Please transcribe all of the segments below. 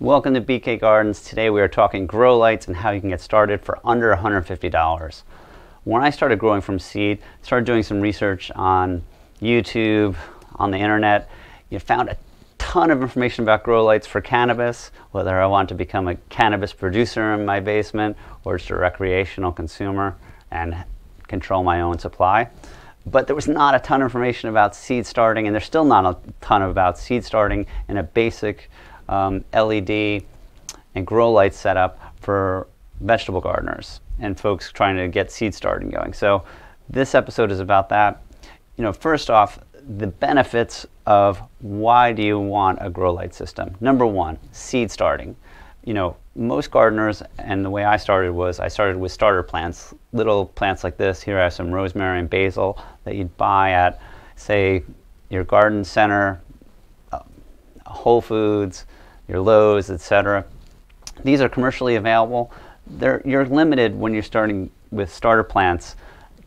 Welcome to BK Gardenz. Today we are talking grow lights and how you can get started for under $150. When I started growing from seed, started doing some research on YouTube, on the internet, you found a ton of information about grow lights for cannabis, whether I want to become a cannabis producer in my basement or just a recreational consumer and control my own supply. But there was not a ton of information about seed starting, and there's still not a ton about seed starting in a basic um, LED and grow light setup for vegetable gardeners and folks trying to get seed starting going. So this episode is about that. You know, first off, the benefits of why do you want a grow light system. Number one, seed starting. You know, most gardeners, and the way I started was I started with starter plants, little plants like this. Here I have some rosemary and basil that you'd buy at, say, your garden center, uh, Whole Foods, your Lowe's, etc. These are commercially available. They're, you're limited when you're starting with starter plants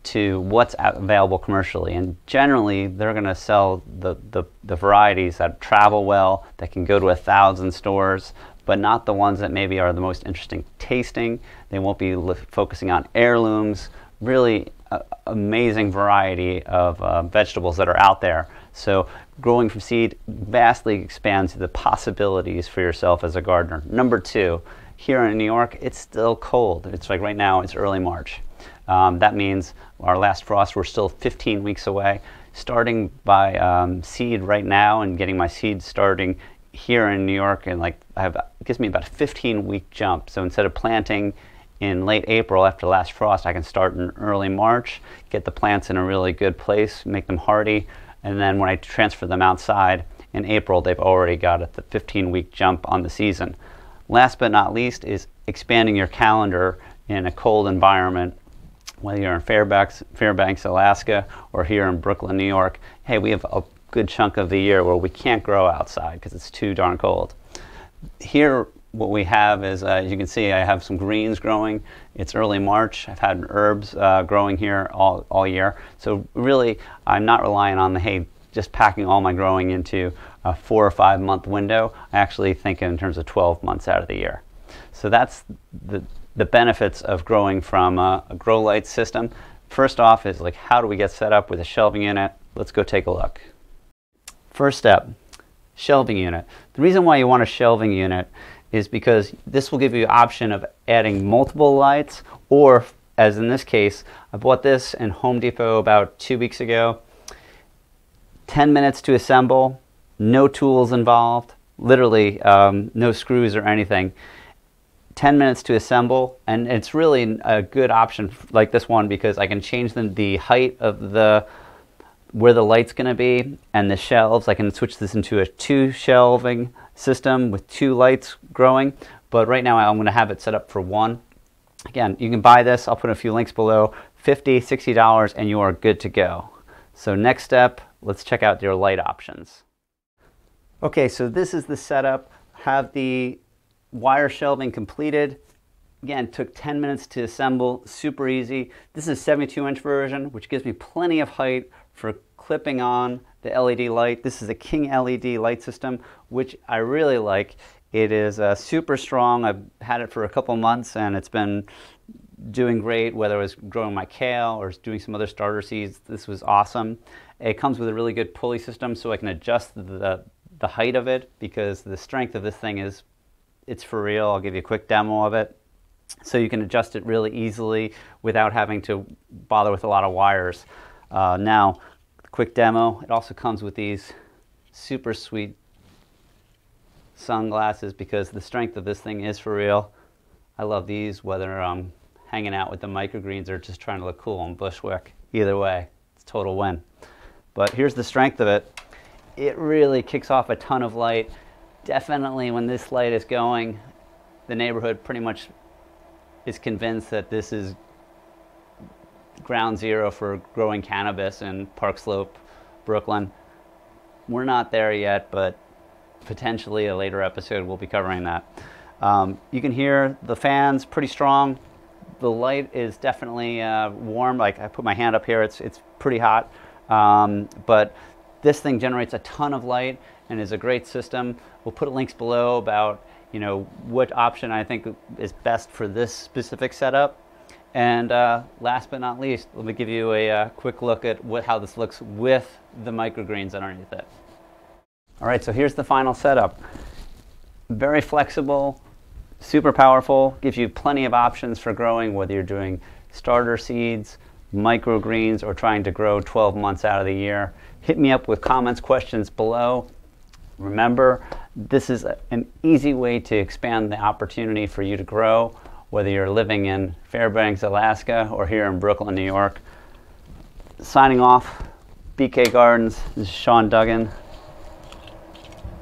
to what's available commercially. And generally, they're going to sell the, the, the, varieties that travel well, that can go to a thousand stores, but not the ones that maybe are the most interesting tasting. They won't be focusing on heirlooms, really amazing variety of uh, vegetables that are out there. So growing from seed vastly expands the possibilities for yourself as a gardener. Number two, here in New York, it's still cold. It's like right now, it's early March. Um, that means our last frost, we're still 15 weeks away. Starting by um, seed right now and getting my seed starting here in New York, and like I have, it gives me about a 15 week jump. So instead of planting in late April after last frost, I can start in early March, get the plants in a really good place, make them hardy, and then when I transfer them outside in April, they've already got a 15 week jump on the season. Last but not least is expanding your calendar in a cold environment whether you're in Fairbanks, Fairbanks, Alaska, or here in Brooklyn, New York, hey, we have a good chunk of the year where we can't grow outside because it's too darn cold. Here, what we have is, uh, as you can see, I have some greens growing. It's early March. I've had herbs uh, growing here all, all year. So really, I'm not relying on the, hay, just packing all my growing into a four or five month window. I actually think in terms of 12 months out of the year. So that's the, the benefits of growing from a, a grow light system. First off is like how do we get set up with a shelving unit? Let's go take a look. First step, shelving unit. The reason why you want a shelving unit is because this will give you option of adding multiple lights or as in this case, I bought this in Home Depot about two weeks ago. 10 minutes to assemble, no tools involved, literally um, no screws or anything. 10 minutes to assemble and it's really a good option like this one because I can change the, the height of the where the light's going to be and the shelves. I can switch this into a two shelving system with two lights growing but right now I'm going to have it set up for one. Again you can buy this I'll put a few links below 50 $60 and you are good to go. So next step let's check out your light options. Okay so this is the setup have the wire shelving completed. Again, took 10 minutes to assemble, super easy. This is a 72 inch version, which gives me plenty of height for clipping on the LED light. This is a King LED light system, which I really like. It is uh, super strong. I've had it for a couple months and it's been doing great, whether it was growing my kale or doing some other starter seeds. This was awesome. It comes with a really good pulley system so I can adjust the, the height of it because the strength of this thing is it's for real. I'll give you a quick demo of it. So you can adjust it really easily without having to bother with a lot of wires. Uh, now, quick demo, it also comes with these super sweet sunglasses because the strength of this thing is for real. I love these whether I'm hanging out with the microgreens or just trying to look cool in Bushwick. Either way, it's total win. But here's the strength of it. It really kicks off a ton of light definitely when this light is going, the neighborhood pretty much is convinced that this is ground zero for growing cannabis in Park Slope, Brooklyn. We're not there yet, but potentially a later episode we'll be covering that. Um, you can hear the fans pretty strong. The light is definitely uh, warm. Like I put my hand up here, it's, it's pretty hot. Um, but this thing generates a ton of light and is a great system. We'll put links below about you know, what option I think is best for this specific setup. And uh, last but not least, let me give you a uh, quick look at what, how this looks with the microgreens underneath it. All right, so here's the final setup. Very flexible, super powerful, gives you plenty of options for growing, whether you're doing starter seeds, microgreens, or trying to grow 12 months out of the year. Hit me up with comments, questions below. Remember, this is a, an easy way to expand the opportunity for you to grow, whether you're living in Fairbanks, Alaska, or here in Brooklyn, New York. Signing off, BK Gardenz, this is Sean Duggan,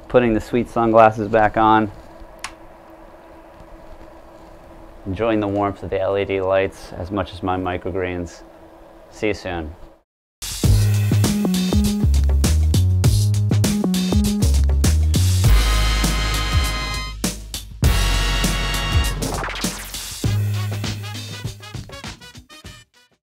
putting the sweet sunglasses back on, enjoying the warmth of the LED lights as much as my microgreens. See you soon.